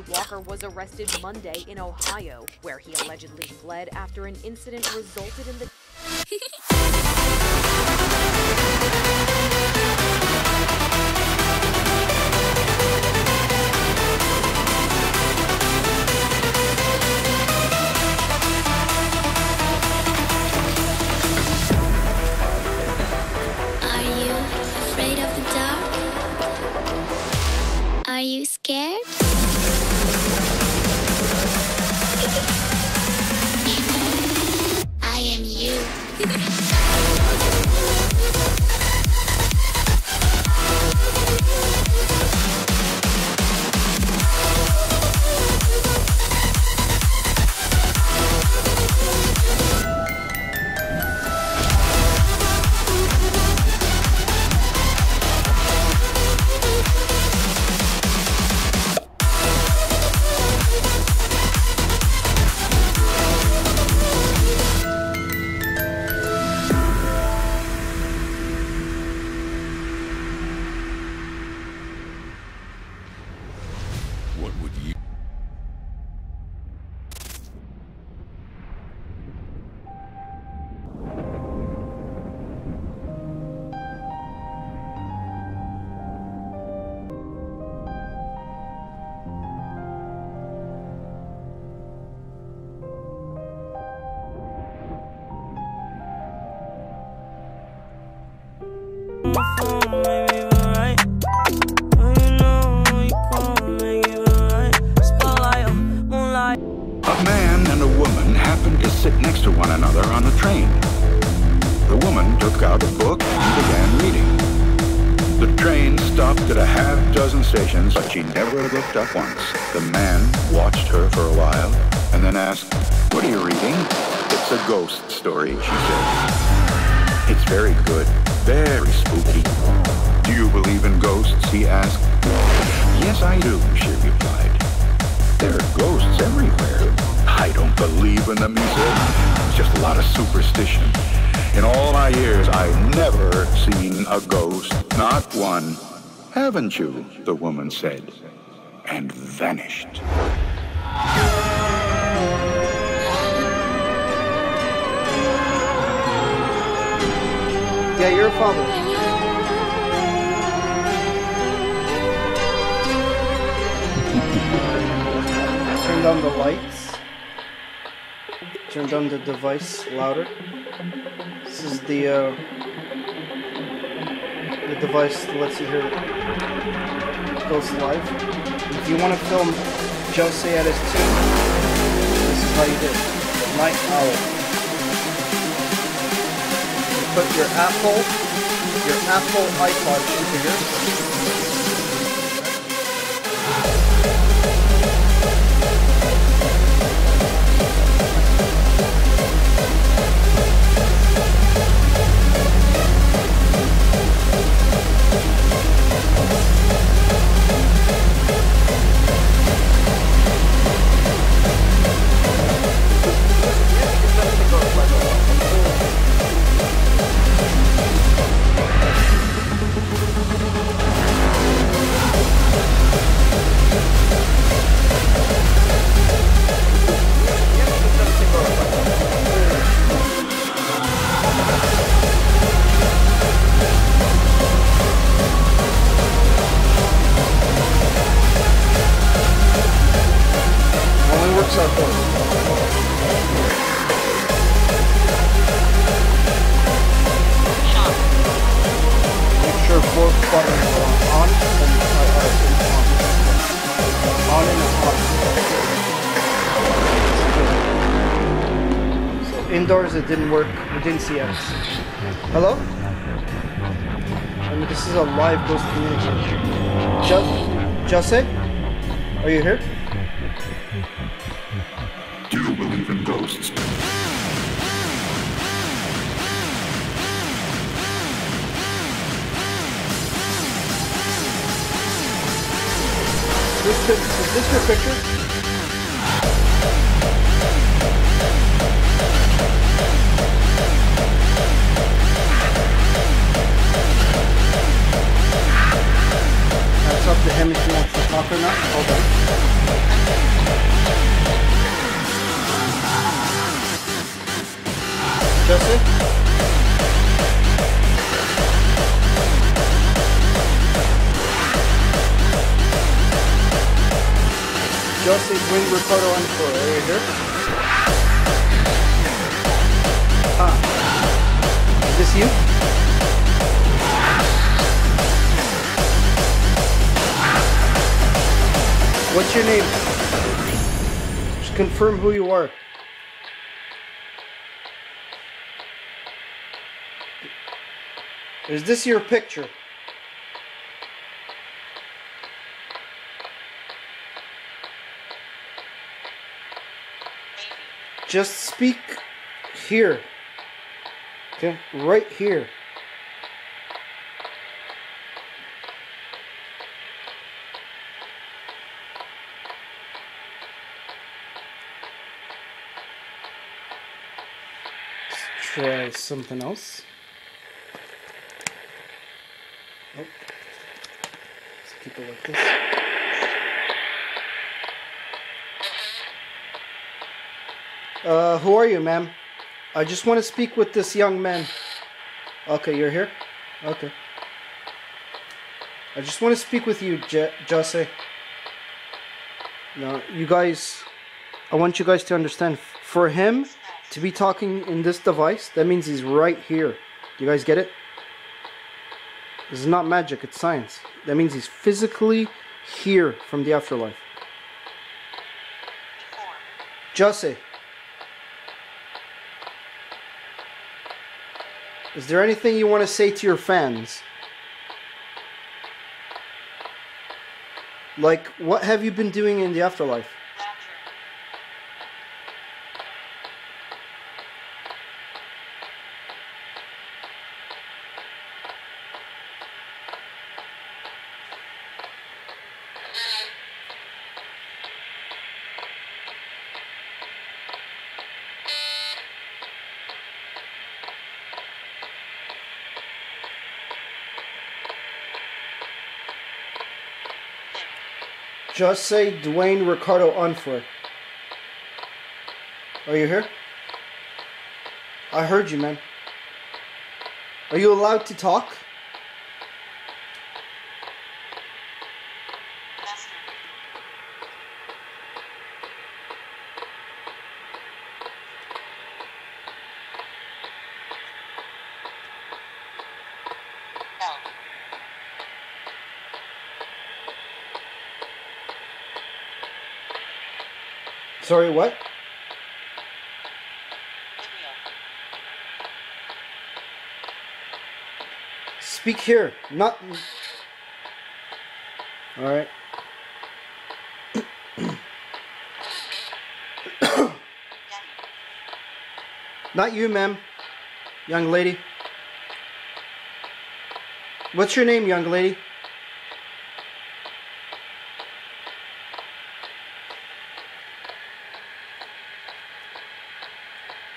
Walker was arrested Monday in Ohio, where he allegedly fled after an incident resulted in the sit next to one another on a train. The woman took out a book and began reading. The train stopped at a half dozen stations, but she never looked up once. The man watched her for a while and then asked, What are you reading? It's a ghost story, she said. It's very good, very spooky. Do you believe in ghosts? he asked. Yes, I do, she replied. There are ghosts everywhere. I don't believe in the music. It's just a lot of superstition. In all my years, I've never seen a ghost. Not one. Haven't you? The woman said. And vanished. Yeah, you're a father. Turn down the lights. Turn down the device louder. This is the uh, the device that lets you hear Ghost live. If you want to film Jose at his tune, this is how you do it. Night Owl. You put your Apple, your Apple iPod into here. Indoors it didn't work. We didn't see X. Hello? I mean, this is a live ghost communication. Just, Jose? Are you here? Do you believe in ghosts? This, is this your picture? That's up to him if he wants to talk or not. Hold on. Jesse? Jesse, bring Ricardo on the floor. Are you here? Ah. Is this you? What's your name? Just confirm who you are. Is this your picture? Just speak here. Okay, right here. Try something else. Oh. Let's keep it like this. Uh, who are you, ma'am? I just want to speak with this young man. Okay, you're here? Okay. I just want to speak with you, Je- Jose. No, you guys, I want you guys to understand. For him to be talking in this device, that means he's right here. Do you guys get it? This is not magic, it's science. That means he's physically here from the afterlife. Jose. Is there anything you want to say to your fans? Like, what have you been doing in the afterlife? Just say Dwayne Ricardo Onfroy. Are you here? I heard you, man. Are you allowed to talk? Sorry, what? Speak here, not. All right. not you, ma'am. Young lady. What's your name, young lady?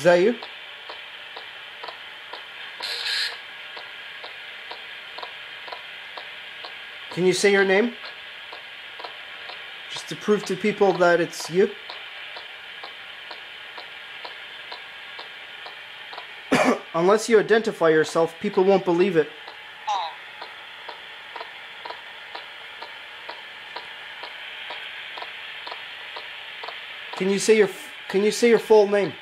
Is that you? Can you say your name? Just to prove to people that it's you? Unless you identify yourself, people won't believe it. Can you say your Can you say your full name?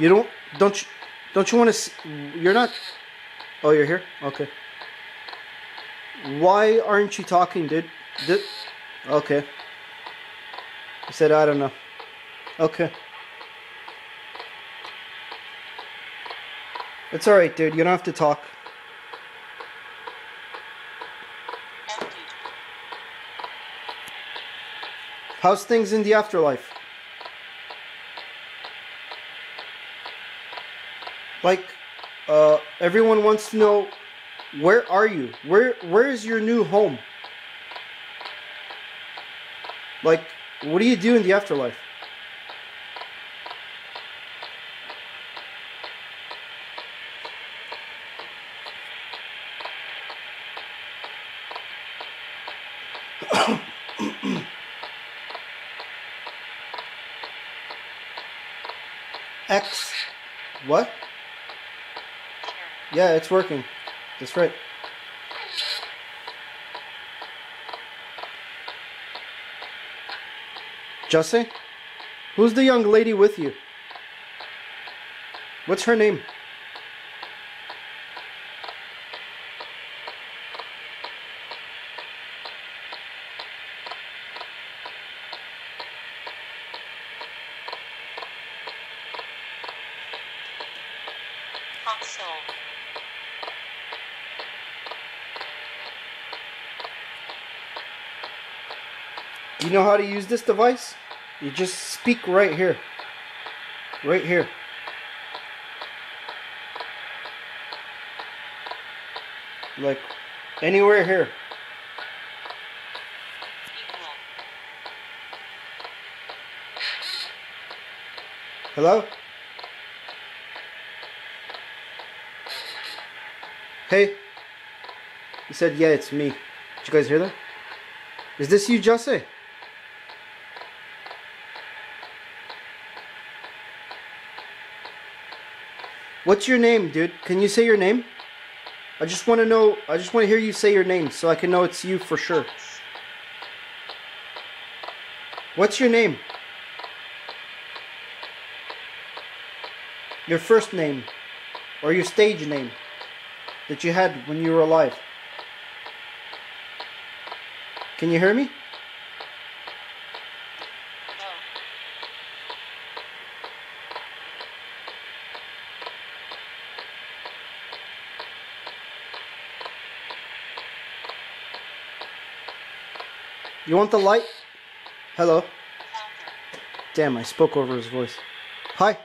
You don't don't you don't you want to? You're not. Oh, you're here. Okay. Why aren't you talking, dude? Did, okay. I said I don't know. Okay. It's all right, dude. You don't have to talk. How's things in the afterlife? Like, uh, everyone wants to know, where are you? Where Where is your new home? Like, what do you do in the afterlife? X. What? Yeah, it's working. That's right. Jesse? Who's the young lady with you? What's her name? Do you know how to use this device? You just speak right here. Right here. Like anywhere here. Hello? Hey. He said, yeah, it's me. Did you guys hear that? Is this you, Jussie? What's your name, dude? Can you say your name? I just want to know. I just want to hear you say your name so I can know it's you for sure. What's your name? Your first name or your stage name that you had when you were alive. Can you hear me? You want the light? Hello. Damn, I spoke over his voice. Hi.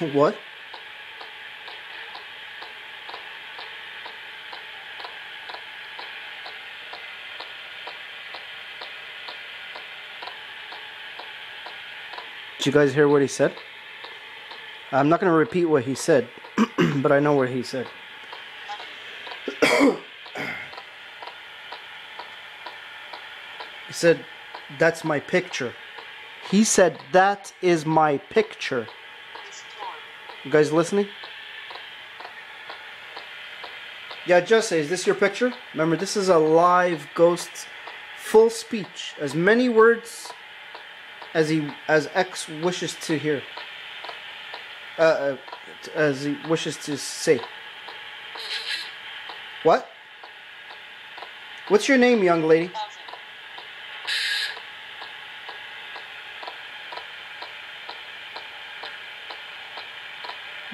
what? Did you guys hear what he said? I'm not going to repeat what he said, but I know what he said. Said, That's my picture. He said, That is my picture. You guys listening? Yeah, just say, is this your picture? Remember, this is a live ghost, full speech, as many words as he as X wishes to hear, uh, uh, as he wishes to say. What? What's your name, young lady?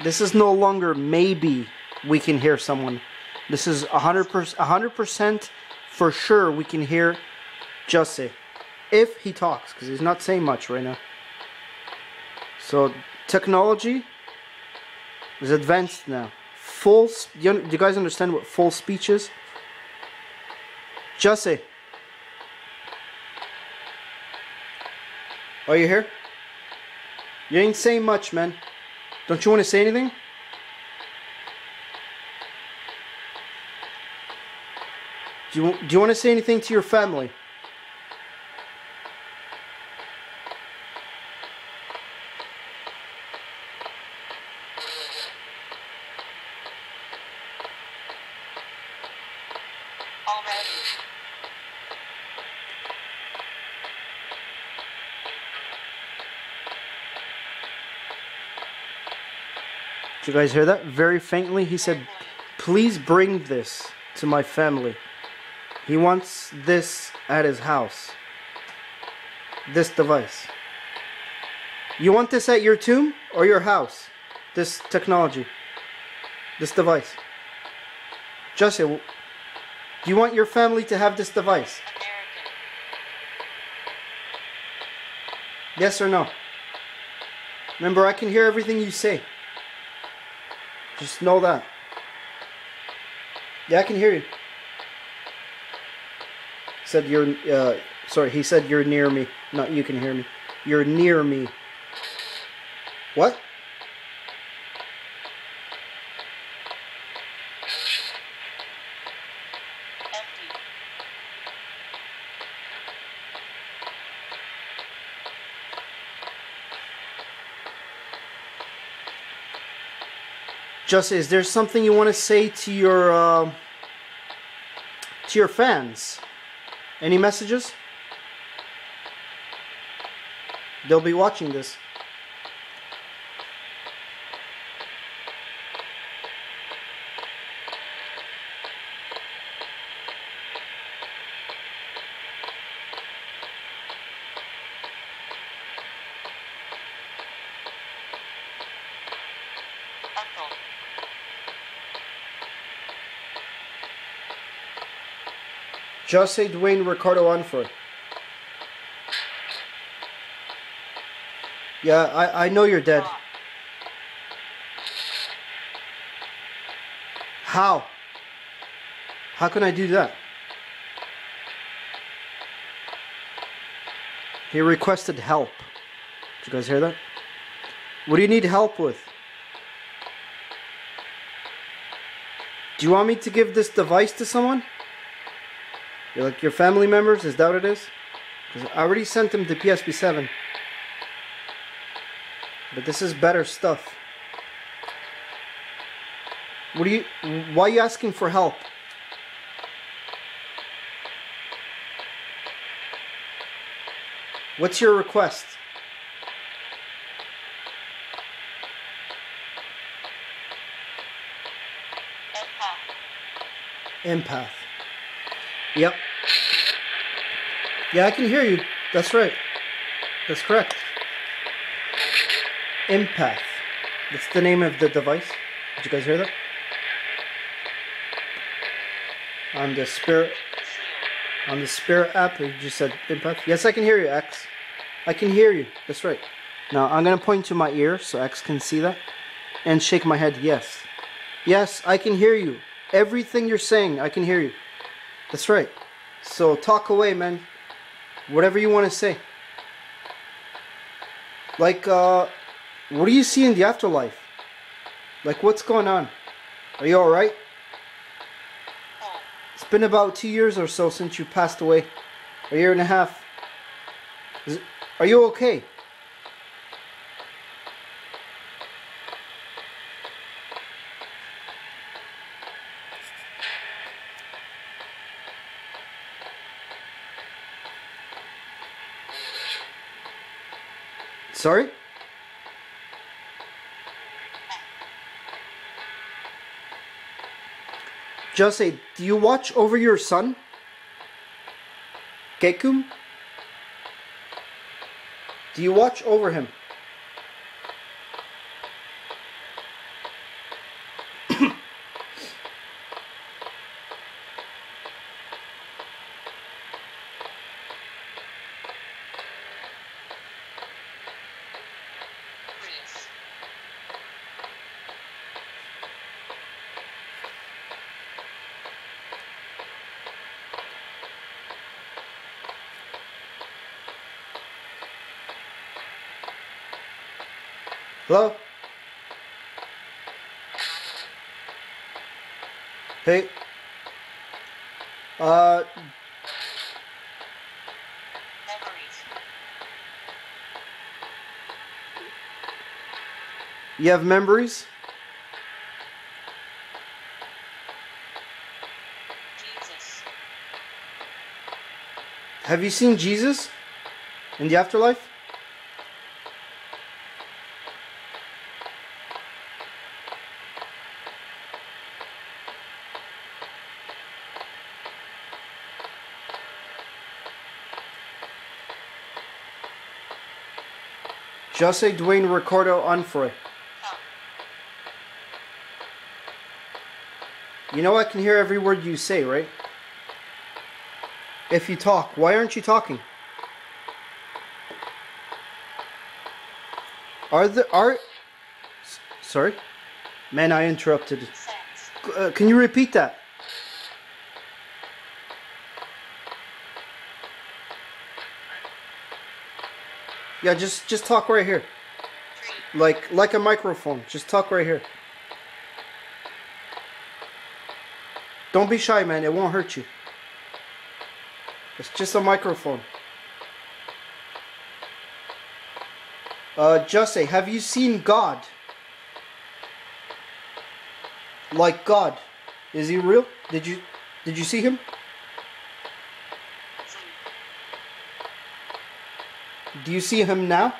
This is no longer maybe we can hear someone. This is 100%, 100% for sure we can hear Jussie. If he talks, because he's not saying much right now. So, technology is advanced now. Full. Do you guys understand what full speech is? Jesse. Are you here? You ain't saying much, man. Don't you want to say anything? Do you, do you want to say anything to your family? Guys hear that? Very faintly, he said, Please bring this to my family. He wants this at his house. This device. You want this at your tomb or your house? This technology. This device. Jesse, do you want your family to have this device? Yes or no? Remember, I can hear everything you say. Just know that. Yeah, I can hear you. Said you're, uh, sorry, he said you're near me. Not you can hear me. You're near me. What? Just is there something you want to say to your uh, to your fans? Any messages? They'll be watching this. Just say Dwayne Ricardo Onfroy. Yeah, I, I know you're dead. How? How can I do that? He requested help. Did you guys hear that? What do you need help with? Do you want me to give this device to someone? You're like your family members? Is that what it is? Because I already sent them to PSP 7. But this is better stuff. What are you why are you asking for help? What's your request? Empath. Empath. Yep. Yeah, I can hear you. That's right. That's correct. Empath. That's the name of the device. Did you guys hear that? On the spirit on the spirit app, you just said empath. Yes, I can hear you, X. I can hear you. That's right. Now I'm gonna point to my ear so X can see that. And shake my head, yes. Yes, I can hear you. Everything you're saying, I can hear you. That's right. So talk away, man. Whatever you want to say. Like, uh, what do you see in the afterlife? Like, what's going on? Are you alright? It's been about two years or so since you passed away. A year and a half. Is, are you okay? Sorry? Just say, do you watch over your son? Gekyume? Do you watch over him? Hello? Hey. Uh. You have memories? Jesus. Have you seen Jesus in the afterlife? Jose Dwayne Ricardo Onfroy. You know I can hear every word you say, right? If you talk, why aren't you talking? Are the are sorry? Man, I interrupted. Uh, can you repeat that? Yeah, just just talk right here. Like like a microphone. Just talk right here. Don't be shy, man. It won't hurt you. It's just a microphone. Uh, Jose, have you seen God? Like God, is he real? Did you did you see him? Do you see him now?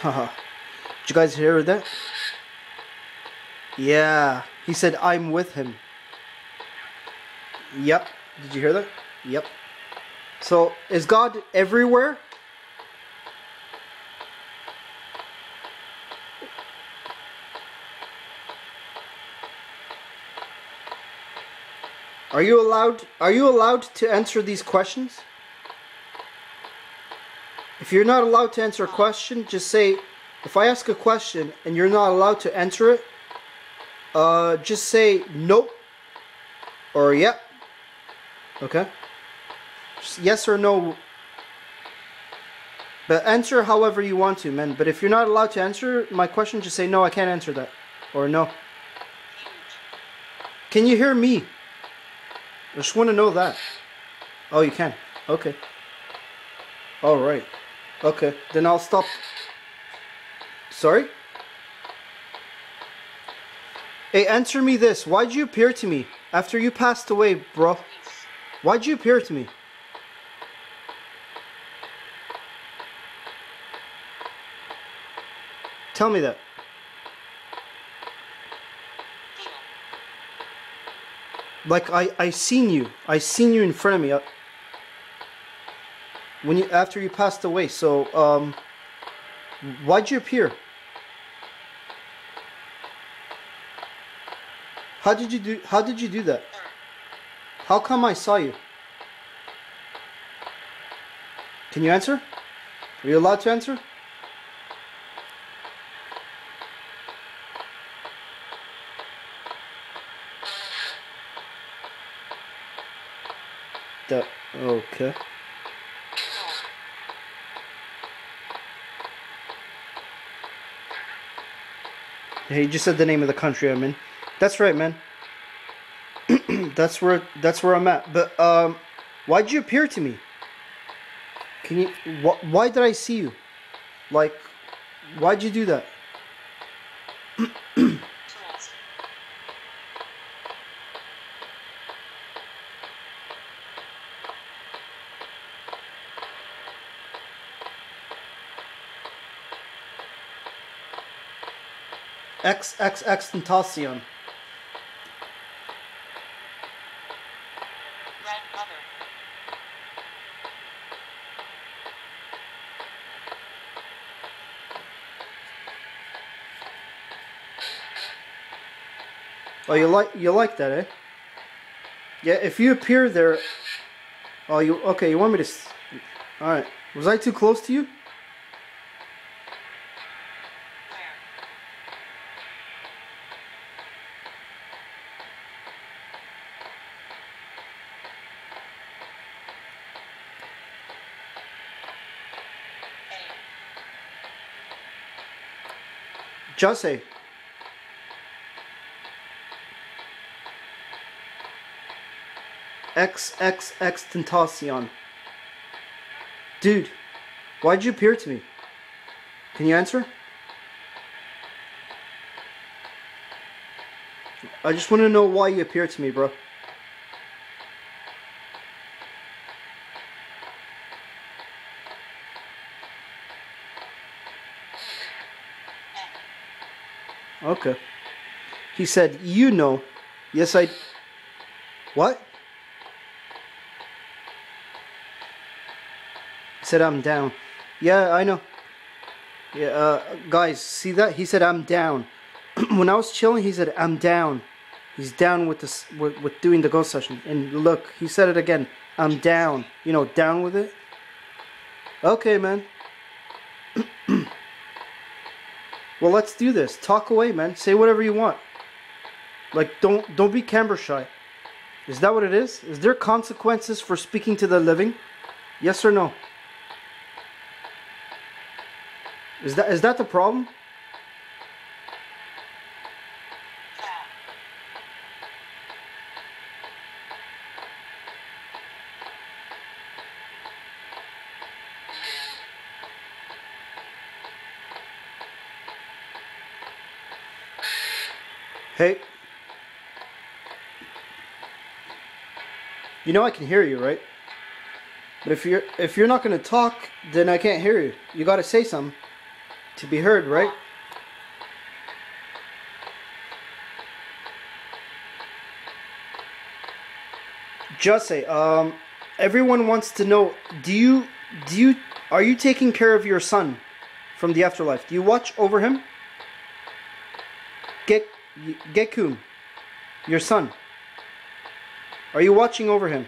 Haha. Did you guys hear that? Yeah. He said, I'm with him. Yep. Did you hear that? Yep. So, is God everywhere? Are you allowed are you allowed to answer these questions? If you're not allowed to answer a question, just say if I ask a question and you're not allowed to answer it, uh just say nope or yep. Okay? Yes or no. But answer however you want to, man. But if you're not allowed to answer my question, just say no, I can't answer that. Or no. Can you hear me? I just want to know that. Oh, you can. Okay. All right. Okay. Then I'll stop. Sorry? Hey, answer me this. Why'd you appear to me after you passed away, bro? Why'd you appear to me? Tell me that. Like I I seen you. I seen you in front of me. uh, When you after you passed away. So um why'd you appear? How did you do how did you do that? How come I saw you? Can you answer? Are you allowed to answer? That okay. Yeah, he just said the name of the country I'm in. That's right, man. that's where that's where I'm at. But um, why'd you appear to me? Can you? Wh- why did I see you? Like, why'd you do that? XXXTentacion. Oh, you like you like that, eh? Yeah, if you appear there. Oh, you okay? You want me to? All right. Was I too close to you? Say. XXX Tentacion. Dude, why'd you appear to me? Can you answer? I just want to know why you appeared to me, bro. He said, You know. Yes, I. What? Said, I'm down. Yeah, I know. Yeah, uh, guys, see that? He said, I'm down. when I was chilling, he said, I'm down. He's down with this, with, with doing the ghost session. And look, he said it again. I'm down. You know, down with it. Okay, man. well, let's do this. Talk away, man. Say whatever you want. Like, don't don't be camera shy. Is that what it is? Is there consequences for speaking to the living? Yes or no? Is that is that the problem? You know I can hear you, right? But if you're if you're not gonna talk, then I can't hear you. You gotta say something to be heard, right? Just say, um, everyone wants to know, do you, do you, are you taking care of your son from the afterlife? Do you watch over him? Get, Gekyume, your son. Are you watching over him?